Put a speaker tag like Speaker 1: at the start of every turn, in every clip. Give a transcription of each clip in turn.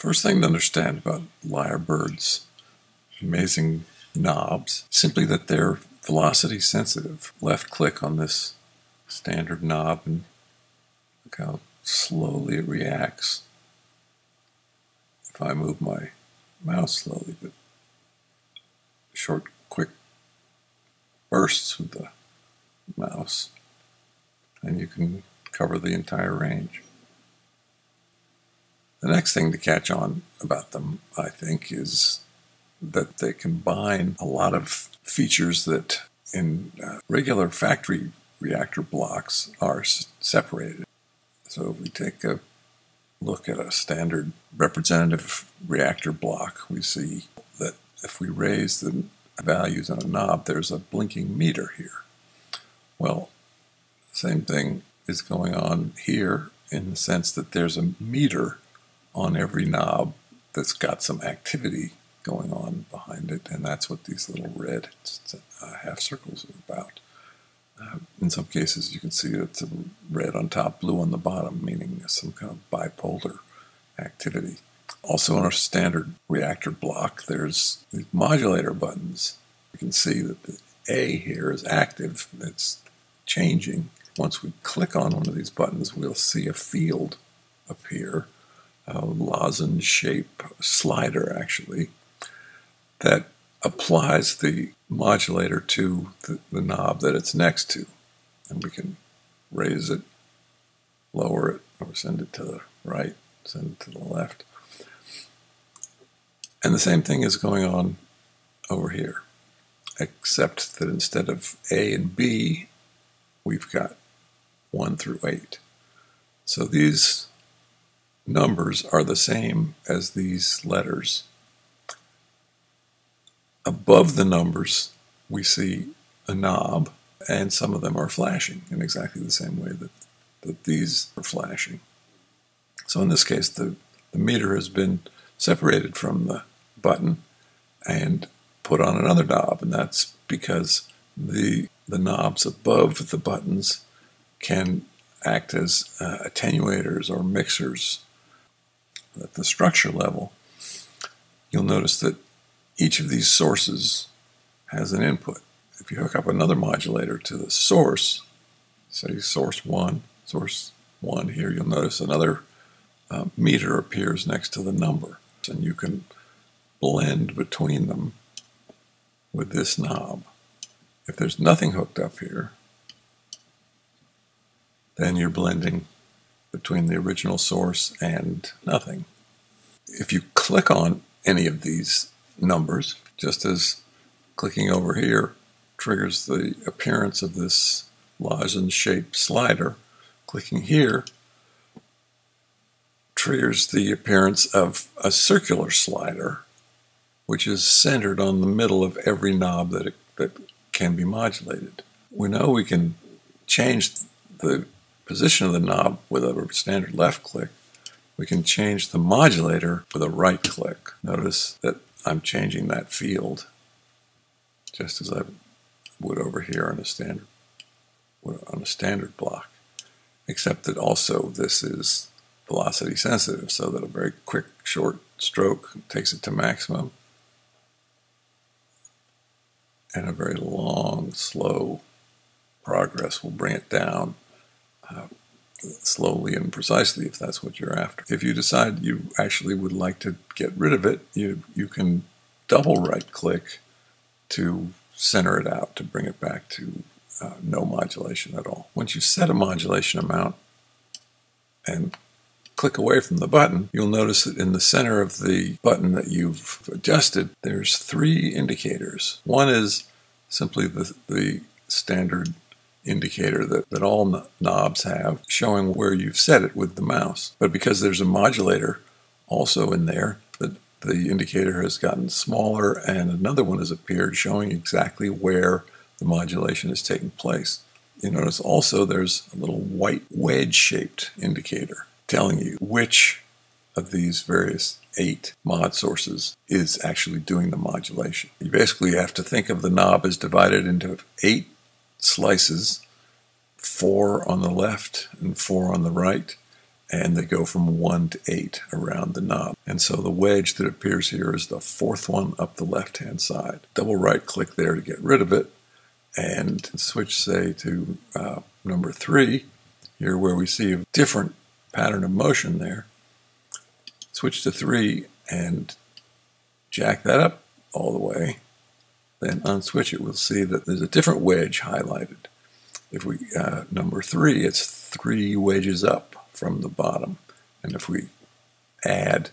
Speaker 1: First thing to understand about Lyrebird's amazing knobs, simply that they're velocity sensitive. Left click on this standard knob and look how slowly it reacts. If I move my mouse slowly, but short, quick bursts with the mouse, and you can cover the entire range. The next thing to catch on about them, I think, is that they combine a lot of features that in uh, regular factory Reaktor blocks are separated. So if we take a look at a standard representative Reaktor block, we see that if we raise the values on a knob, there's a blinking meter here. Well, same thing is going on here in the sense that there's a meter on every knob that's got some activity going on behind it, and that's what these little red uh, half circles are about. Uh, in some cases, you can see it's red on top, blue on the bottom, meaning some kind of bipolar activity. Also, on our standard Reaktor block, there's these modulator buttons. You can see that the A here is active, it's changing. Once we click on one of these buttons, we'll see a field appear, a lozenge shape slider actually, that applies the modulator to the, the knob that it's next to. And we can raise it, lower it, or send it to the right, send it to the left. And the same thing is going on over here, except that instead of A and B, we've got 1 through 8. So these numbers are the same as these letters above the numbers, we see a knob, and some of them are flashing in exactly the same way that, that these are flashing. So in this case, the, the meter has been separated from the button and put on another knob, and that's because the, the knobs above the buttons can act as uh, attenuators or mixers at the structure level. You'll notice that each of these sources has an input. If you hook up another modulator to the source, say source 1, source 1 here, you'll notice another uh, meter appears next to the number. And you can blend between them with this knob. If there's nothing hooked up here, then you're blending between the original source and nothing. If you click on any of these numbers, just as clicking over here triggers the appearance of this lozenge shaped slider. Clicking here triggers the appearance of a circular slider, which is centered on the middle of every knob that, it, that can be modulated. We know we can change the position of the knob with a standard left click. We can change the modulator with a right click. Notice that I'm changing that field just as I would over here on a standard on a standard block, except that also this is velocity sensitive, so that a very quick short stroke takes it to maximum, and a very long slow progress will bring it down. Slowly and precisely if that's what you're after. If you decide you actually would like to get rid of it, you, you can double right click to center it out to bring it back to uh, no modulation at all. Once you set a modulation amount and click away from the button, you'll notice that in the center of the button that you've adjusted, there's three indicators. One is simply the, the standard indicator that, that all knobs have, showing where you've set it with the mouse. But because there's a modulator also in there, the, the indicator has gotten smaller and another one has appeared showing exactly where the modulation is taking place. You notice also there's a little white wedge-shaped indicator telling you which of these various eight mod sources is actually doing the modulation. You basically have to think of the knob as divided into eight slices, four on the left and four on the right, and they go from 1 to 8 around the knob. And so the wedge that appears here is the fourth one up the left hand side. Double right click there to get rid of it and switch, say, to uh, number 3 here where we see a different pattern of motion there. Switch to 3 and jack that up all the way. Then unswitch it, we'll see that there's a different wedge highlighted. If we, uh, number 3, it's three wedges up from the bottom. And if we add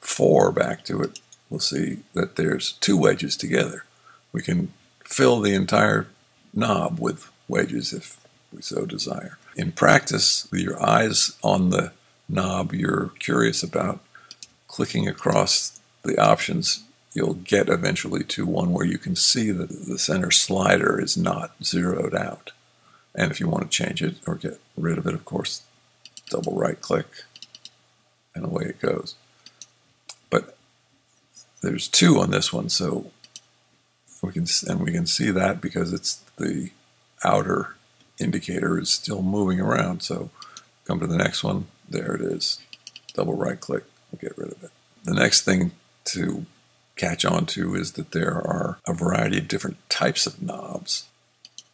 Speaker 1: four back to it, we'll see that there's two wedges together. We can fill the entire knob with wedges if we so desire. In practice, with your eyes on the knob you're curious about, clicking across the options, you'll get eventually to one where you can see that the center slider is not zeroed out. And if you want to change it or get rid of it, of course, double right click, and away it goes. But there's two on this one, so we can and we can see that because it's the outer indicator is still moving around. So come to the next one, there it is. Double right click, we'll get rid of it. The next thing to catch on to is that there are a variety of different types of knobs.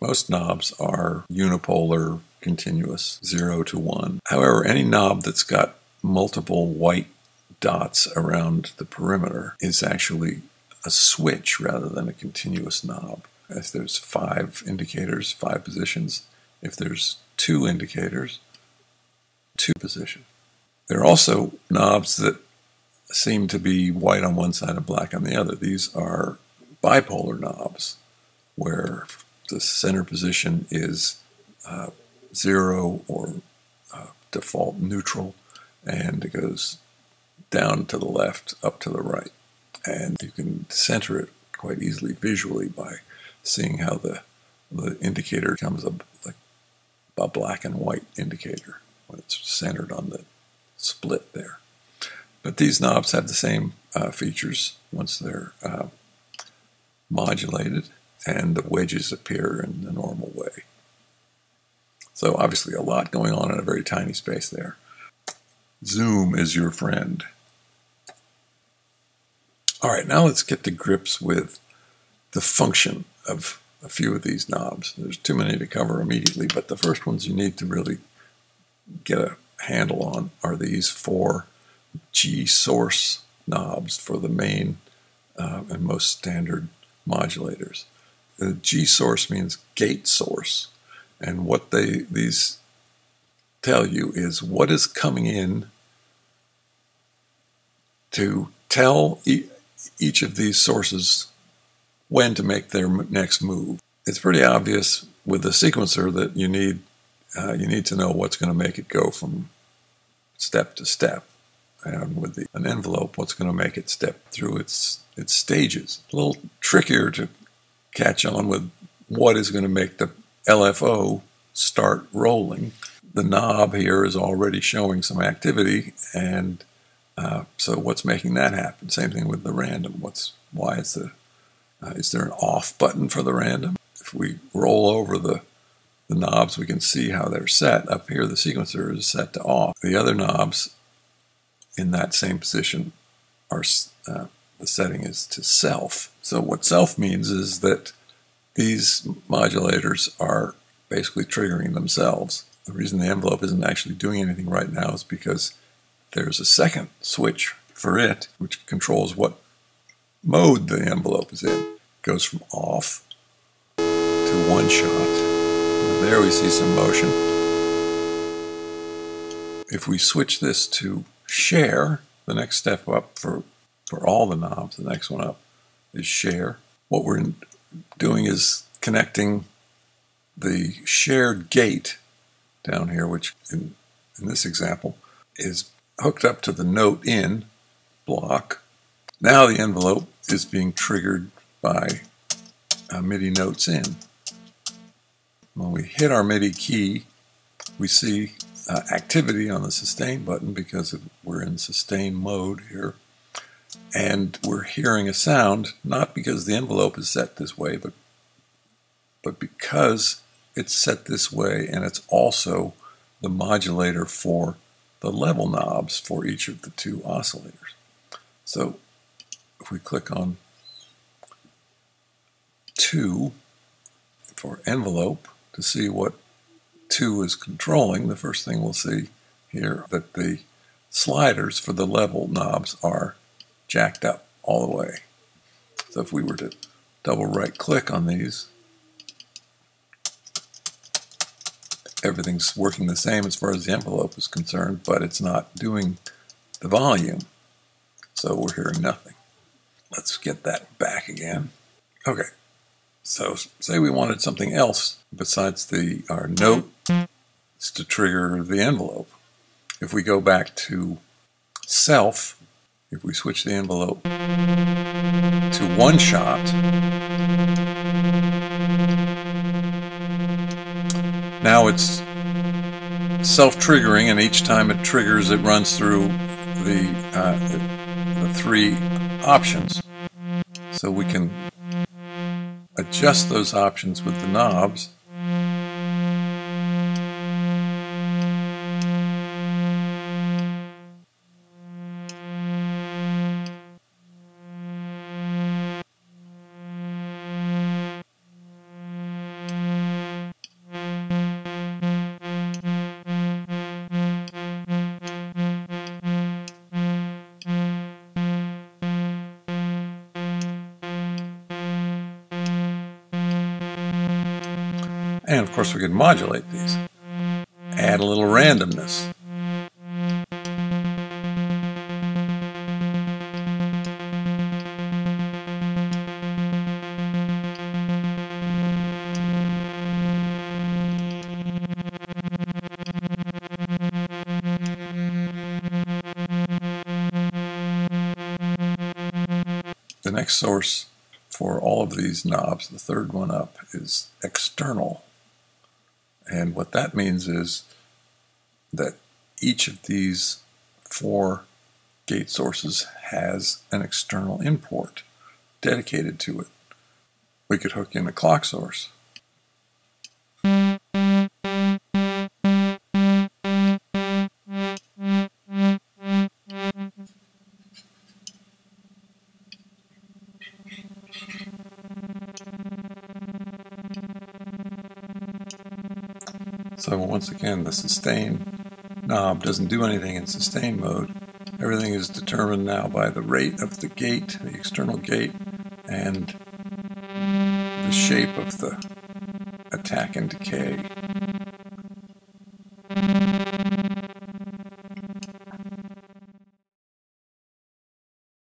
Speaker 1: Most knobs are unipolar continuous, 0 to 1. However, any knob that's got multiple white dots around the perimeter is actually a switch rather than a continuous knob. If there's five indicators, five positions. If there's two indicators, two positions. There are also knobs that seem to be white on one side and black on the other. These are bipolar knobs, where the center position is uh, zero or uh, default neutral, and it goes down to the left, up to the right. And you can center it quite easily visually by seeing how the, the indicator comes up like a black and white indicator when it's centered on the split there. But these knobs have the same uh, features once they're uh, modulated and the wedges appear in the normal way. So obviously a lot going on in a very tiny space there. Zoom is your friend. All right, now let's get to grips with the function of a few of these knobs. There's too many to cover immediately, but the first ones you need to really get a handle on are these four G source knobs for the main uh, and most standard modulators. The G source means gate source. And what they these tell you is what is coming in to tell e each of these sources when to make their next move. It's pretty obvious with the sequencer that you need uh, you need to know what's going to make it go from step to step, and with the, an envelope, what's going to make it step through its its stages. A little trickier to catch on with what is going to make the LFO start rolling. The knob here is already showing some activity, and uh, so what's making that happen? Same thing with the random. What's why is the uh, is there an off button for the random? If we roll over the the knobs, we can see how they're set. Up here, the sequencer is set to off. The other knobs in that same position are uh, the setting is to self. So what self means is that these modulators are basically triggering themselves. The reason the envelope isn't actually doing anything right now is because there's a second switch for it, which controls what mode the envelope is in. It goes from off to one shot. And there we see some motion. If we switch this to share, the next step up for, for all the knobs, the next one up is share. What we're doing is connecting the shared gate down here, which in, in this example is hooked up to the note in block. Now the envelope is being triggered by MIDI notes in. When we hit our MIDI key, we see uh, activity on the sustain button because we're in sustain mode here. And we're hearing a sound, not because the envelope is set this way, but, but because it's set this way and it's also the modulator for the level knobs for each of the two oscillators. So if we click on 2 for envelope to see what 2 is controlling, the first thing we'll see here that the sliders for the level knobs are jacked up all the way. So if we were to double right click on these, everything's working the same as far as the envelope is concerned, but it's not doing the volume. So we're hearing nothing. Let's get that back again. Okay, so say we wanted something else besides the our note to trigger the envelope. If we go back to self, if we switch the envelope to one shot, now it's self-triggering and each time it triggers it runs through the, uh, the, the three options. So we can adjust those options with the knobs And of course we can modulate these. Add a little randomness. The next source for all of these knobs, the third one up, is external. And what that means is that each of these four gate sources has an external import dedicated to it. We could hook in a clock source. So once again, the sustain knob doesn't do anything in sustain mode. Everything is determined now by the rate of the gate, the external gate, and the shape of the attack and decay.